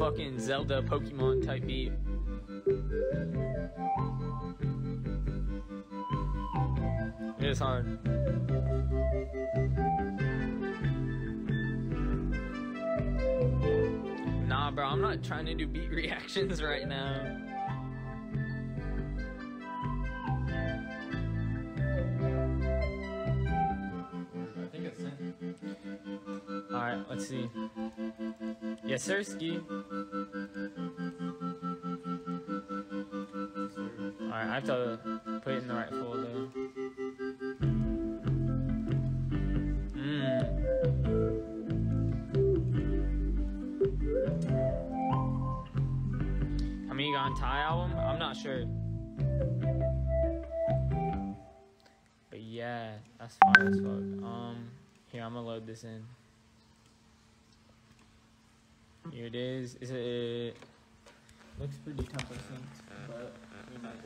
fucking Zelda Pokemon type beat. It is hard. Nah, bro, I'm not trying to do beat reactions right now. I think it's in. Alright, let's see. Yes, sir, Ski. Alright, I have to put it in the right folder. Mmm. Amiga Thai album? I'm not sure. But yeah, that's fine as fuck. Um, here, I'm gonna load this in. Here it is. Is it? Looks pretty synced, but we might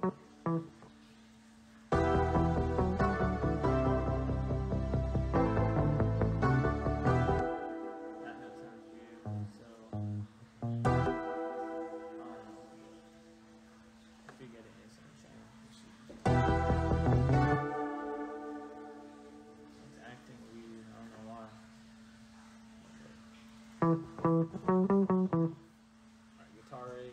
go Alright, guitar rig.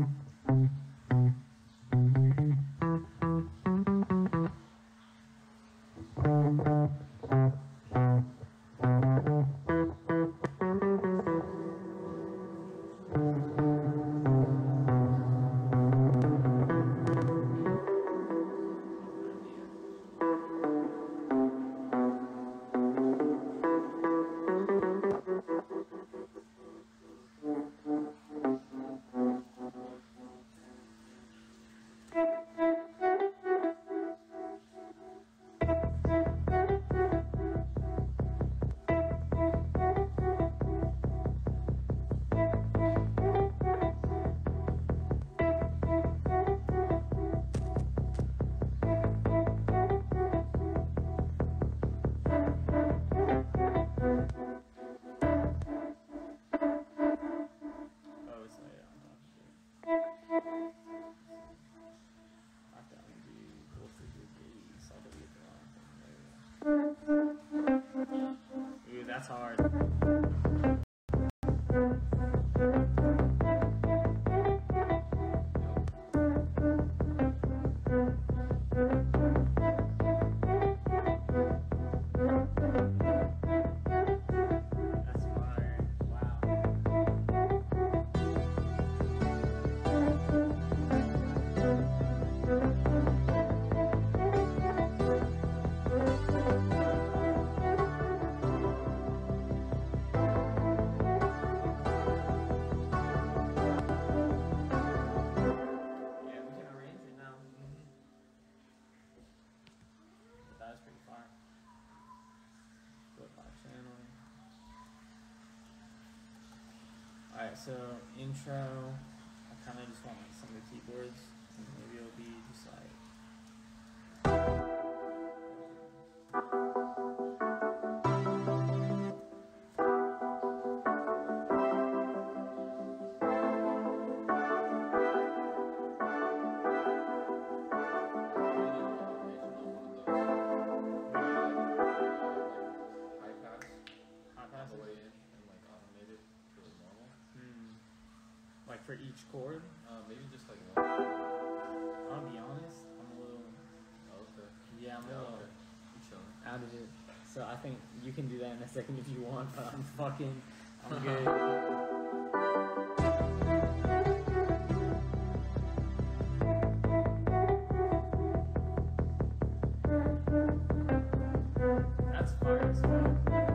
Not that's hard. Alright, so intro. I kind of just want like some of the keyboards. And maybe it'll be just like. For each chord? Uh, maybe just like one. I'll be honest, I'm a little. Oh, okay. Yeah, I'm a little okay. Out of it. So I think you can do that in a second if you want, but I'm fucking. I'm good. That's fire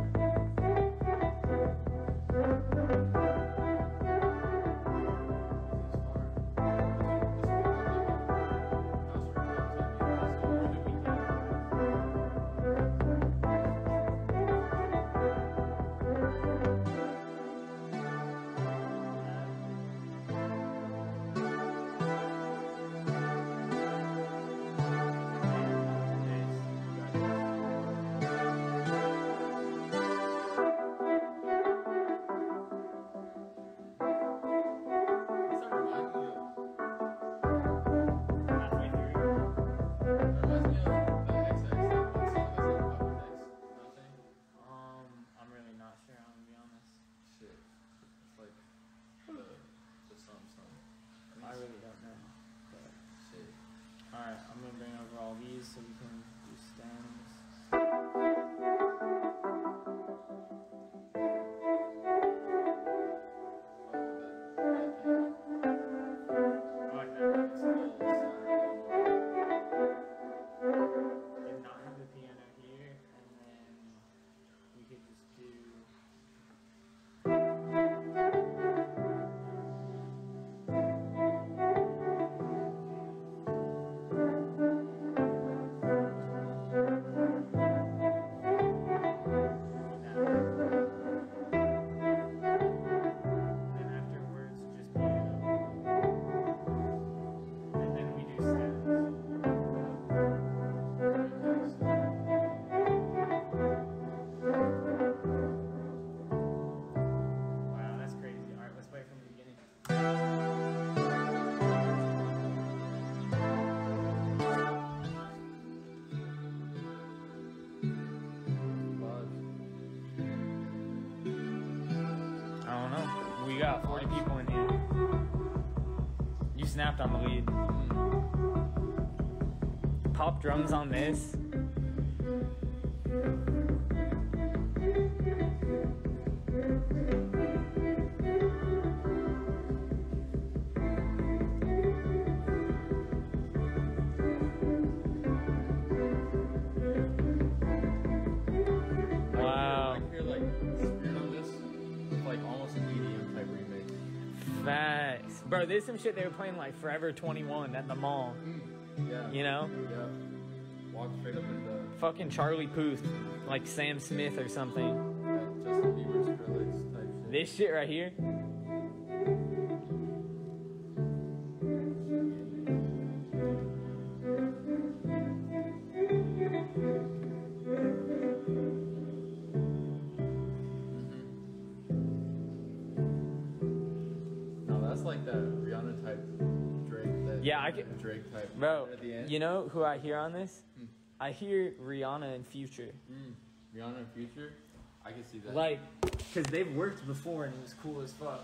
snapped on the lead. Pop drums on this. Bro, there's some shit they were playing like Forever 21 at the mall. Mm. Yeah. You know? Yeah. Walk straight up into Fucking Charlie Puth. Like Sam Smith or something. Justin Bieber Skrillex type shit. This shit right here. Like that Rihanna type Drake. That Yeah, I get- Drake type. Bro, At the end. you know who I hear on this? Hmm. I hear Rihanna and Future. Mm, Rihanna in future, I can see that. Like, because they've worked before and it was cool as fuck.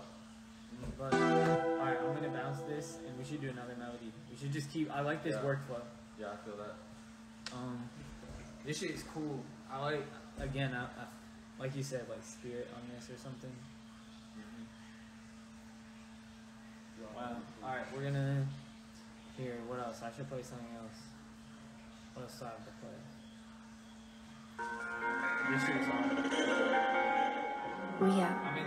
But, alright, I'm gonna bounce this and we should do another melody. We should just keep, I like this Yeah. workflow. yeah, I feel that. Um, this shit is cool. I like, again, I, I, like you said, like spirit on this or something. Wow. Alright, we're gonna. Here, what else? I should play something else. What else do I have to play? This shit is on. Ria. I made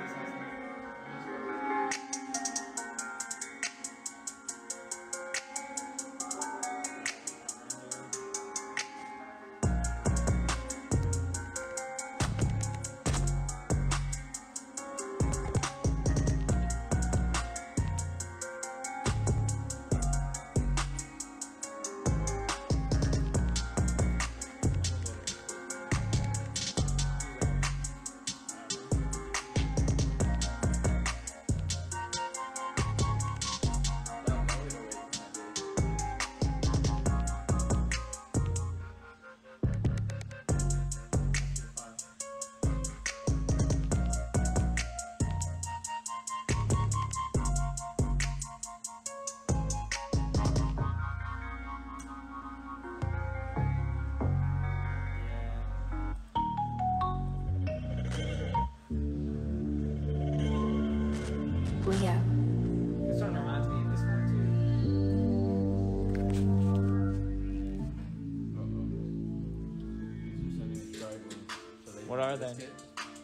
are they?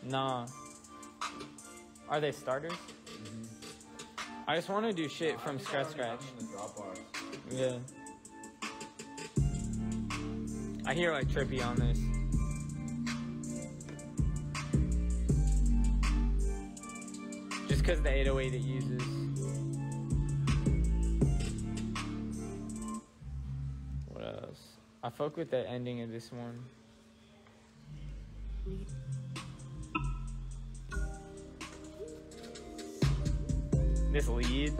Nah. Are they starters? Mm-hmm. I just want to do shit I from scratch scratch. have them in the Dropbox. Yeah. I hear like Trippie on this. Just because the 808 it uses. What else? I fuck with the ending of this one. This lead.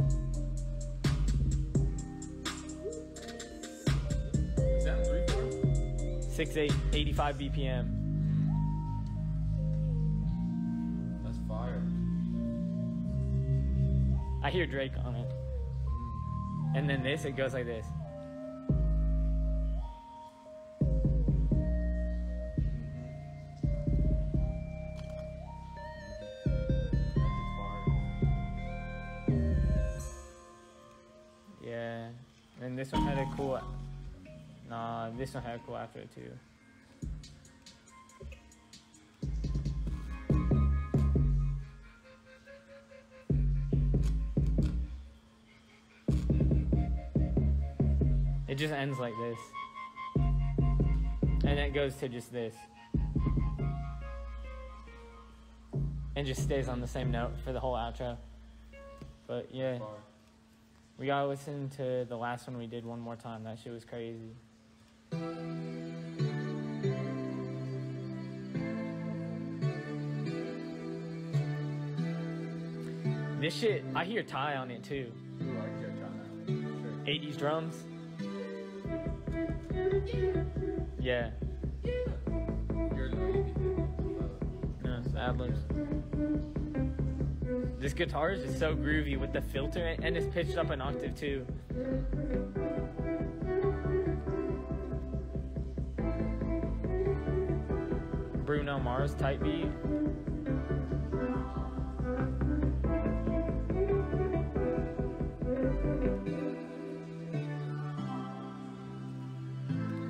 Is that three four? 6 8 85 BPM. That's fire. I hear Drake on it. And then this, it goes like this. And this one had a cool. Nah, this one had a cool after too. It just ends like this. And it goes to just this. And just stays on the same note for the whole outro. But yeah. We gotta listen to the last one we did one more time. That shit was crazy. This shit, I hear Ty on it too. Ooh, I can check 80s drums. Yeah, Sure. You're the no, it's ad libs. This guitar is just so groovy with the filter and it's pitched up an octave too. Bruno Mars type beat.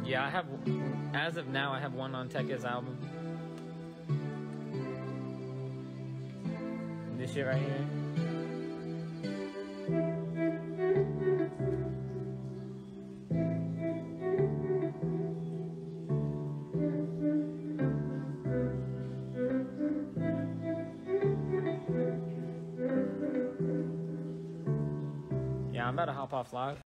Yeah, I have. As of now, I have one on Tekka's album. This shit right here. Yeah, I'm about to hop off live.